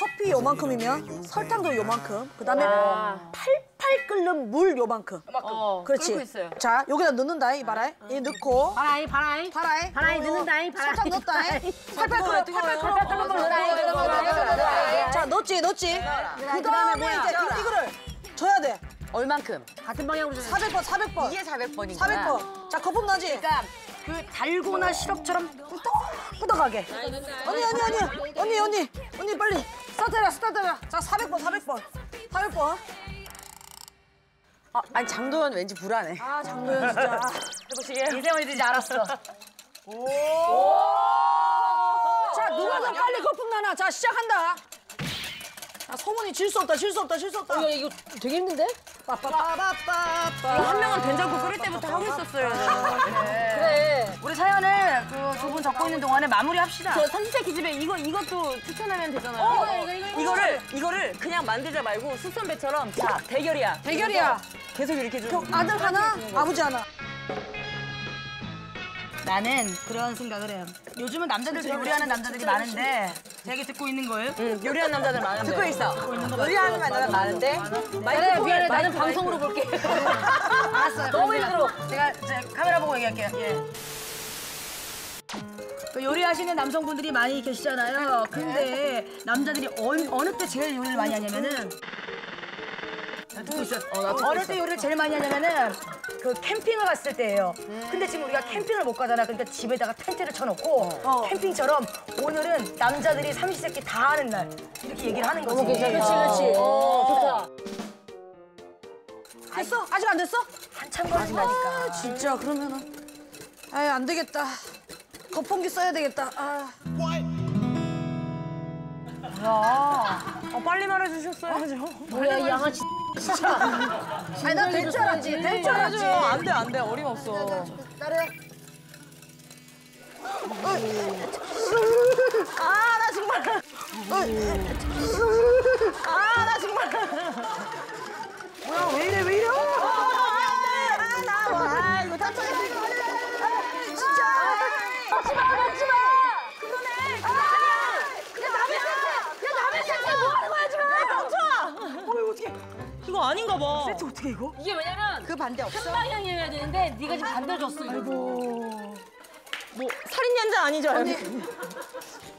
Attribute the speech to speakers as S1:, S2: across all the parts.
S1: 커피 요만큼이면 설탕도 요만큼. 그다음에
S2: 아.
S1: 팔팔 끓는 물 요만큼.
S2: 어,
S1: 그렇지.
S2: 끓고 있어요.
S1: 자 여기다 넣는다 이 봐라. 이 넣고
S3: 바라이 바라이
S1: 파라이.
S3: 바라이 넣는다잉, 바라이.
S1: 설탕 넣었다잉. 팔팔 끓어. 팔팔 끓어.
S3: 팔팔 끓어.
S1: 자 넣었지 넣었지. 그다음에
S3: 뭐야?
S1: 이제 이- 이거를 줘야 돼.
S2: 얼만큼?
S3: 같은 방향으로 주세요.
S1: 400번 400번.
S2: 이게 400번이구나.
S1: 400번. 자 거품 나지.
S2: 그러니까 그 달고나 시럽처럼
S1: 뿌덕하게. 언니 언니 언니 언니 언니 언니 빨리 스타트해라 스타트해라. 자 400번 400번 400번.
S2: 아, 아니 장도연 왠지 불안해.
S1: 아 장도연 진짜.
S2: 해보시게. 이세원이 지 알았어.
S1: 자 누가 더 빨리 거품 나나. 자 시작한다. 자 소문이 질 수 없다 질 수 없다 질 수 없다.
S3: 야, 이거 되게 힘든데?
S2: 한 명은 된장국 끓일 때부터 하고 있었어요.
S3: 그래.
S2: 우리 사연을 그두 분 적고 있는 동안에 마무리합시다.
S3: 저 삼시세 기집애 이거 이것도 추천하면 되잖아요. 이거, 이거, 이거,
S2: 이거 를 이거를 그냥 만들자 말고 수선배처럼 자 대결이야.
S1: 대결이야.
S2: 계속 이렇게 좀.
S1: 그 아들 하나 아버지 하나.
S2: 나는 그런 생각을 해요. 요즘은 남자들 요리하는 남자들이 많은데 제 얘기 듣고 있는 거예요? 응, 요리하는 남자들 많은데. 듣고 있어. 요리하는 남자들 많은데.
S3: 미안해, 미안해. 나는 방송으로 볼게.
S2: 알았어요. 너무 힘들어. 제가 이제 카메라 보고 얘기할게요. 예. 그 요리하시는 남성분들이 많이 계시잖아요. 근데 남자들이 어느, 어느 때 제일 요리를 많이 하냐면은 어. 어, 느때 요리를 제일 많이 하냐면은 그 캠핑을 갔을 때예요. 근데 지금 우리가 캠핑을 못 가잖아. 그러니까 집에다가 텐트를 쳐놓고 캠핑처럼 오늘은 남자들이 삼시세끼 다 하는 날 이렇게 얘기를 하는 거지.
S3: 그렇지, 그렇지. 어, 좋다.
S1: 됐어? 아직 안 됐어?
S2: 한참 걸린다니까.
S1: 아, 진짜 그러면은 아유 안 되겠다. 거품기 써야 되겠다. 아.
S2: 어, 빨리 말해주셨어야죠.
S3: 뭐야, 이 양아치.
S1: 아니 나될줄 알았지. 될줄 알았지.
S2: 안 돼, 안 돼. 어림없어.
S1: 나래.
S2: 아나 정말. 아나 정말. 뭐야 왜 이래 왜 이래? 아 나와. 아 이거 다쳐야 진짜.
S3: 먹지 마, 먹지 마! 그만해! 그거 아니야! 야, 남의 세트! 야, 남의 세트! 뭐 하는 거야, 지금!
S2: 어 이거 어떻게? 이거 아닌가 봐. 세트 어떻게 이거?
S3: 이게 왜냐면
S2: 그 반대 없어?
S3: 한 방향이어야 되는데 네가 지금 반대로 줬어. 이거.
S2: 뭐 살인 연장 아니죠?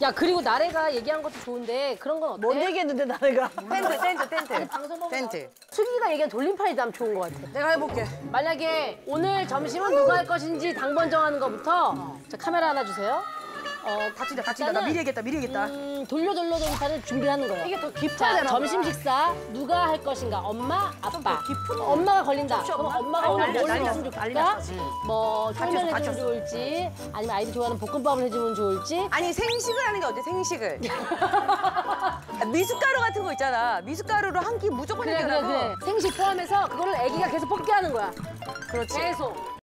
S3: 야, 그리고 나래가 얘기한 것도 좋은데 그런 건 어때?
S1: 뭔 얘기했는데 나래가.
S2: 텐트 텐트 텐트.
S3: 방송
S2: 텐트.
S3: 수기가 얘기한 돌림판이 면 좋은 것 같아.
S1: 내가 해볼게.
S3: 만약에 오늘 점심은 누가 할 것인지 당번 정하는 것부터 자, 카메라 하나 주세요. 어,
S2: 닥친다 닥친다. 나 미리 얘기했다 미리 얘기했다.
S3: 음, 돌려 돌려 돌림판을 준비를 하는 거예요.
S1: 이게 더 깊어야
S3: 자,
S1: 되나
S3: 점심. 식사 누가 할 것인가? 엄마, 아빠. 엄마가 걸린다. 그럼 엄마가 오늘 뭘 좋을까?
S2: 났어,
S3: 뭐 소면. 해주면 좋을지, 아니면 아이들 좋아하는 볶음밥을 해주면 좋을지.
S2: 아니 생식을 하는 게 어때? 생식을. 아, 미숫가루 같은 거 있잖아. 미숫가루로 한 끼 무조건
S3: 그래 그래
S2: 해결하고.
S3: 그래. 생식 포함해서 그거를 아기가 계속 뽑게 하는 거야.
S2: 그렇지.
S3: 계속.